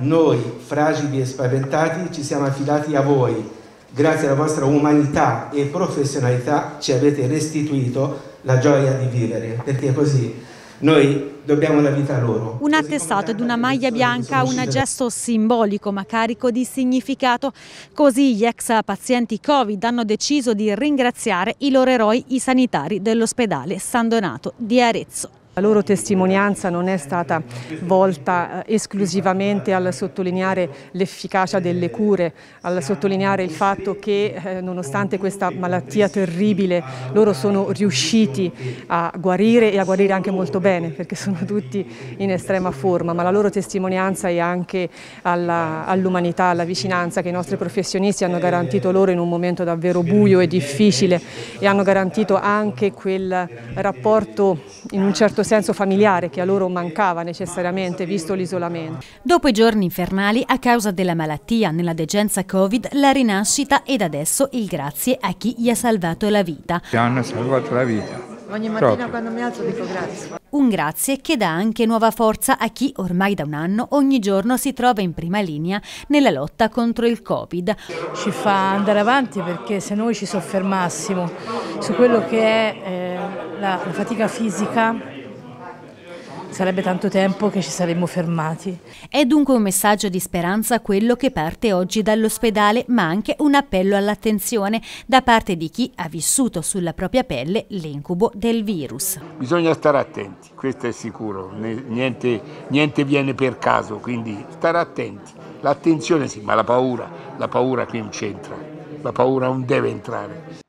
noi, fragili e spaventati, ci siamo affidati a voi. Grazie alla vostra umanità e professionalità ci avete restituito la gioia di vivere, perché così noi dobbiamo la vita a loro. Un attestato ed una maglia bianca, un gesto simbolico ma carico di significato. Così gli ex pazienti Covid hanno deciso di ringraziare i loro eroi, i sanitari dell'ospedale San Donato di Arezzo. La loro testimonianza non è stata volta eh, esclusivamente al sottolineare l'efficacia delle cure, al sottolineare il fatto che eh, nonostante questa malattia terribile loro sono riusciti a guarire e a guarire anche molto bene perché sono tutti in estrema forma, ma la loro testimonianza è anche all'umanità, all alla vicinanza che i nostri professionisti hanno garantito loro in un momento davvero buio e difficile e hanno garantito anche quel rapporto in un certo senso familiare che a loro mancava necessariamente visto l'isolamento. Dopo i giorni infernali a causa della malattia nella degenza Covid, la rinascita ed adesso il grazie a chi gli ha salvato la vita. Ci hanno salvato la vita. Ogni mattina Proprio. quando mi alzo dico grazie. Un grazie che dà anche nuova forza a chi ormai da un anno ogni giorno si trova in prima linea nella lotta contro il Covid. Ci fa andare avanti perché se noi ci soffermassimo su quello che è eh, la, la fatica fisica sarebbe tanto tempo che ci saremmo fermati. È dunque un messaggio di speranza quello che parte oggi dall'ospedale, ma anche un appello all'attenzione da parte di chi ha vissuto sulla propria pelle l'incubo del virus. Bisogna stare attenti, questo è sicuro, niente, niente viene per caso, quindi stare attenti. L'attenzione sì, ma la paura, la paura qui non c'entra, la paura non deve entrare.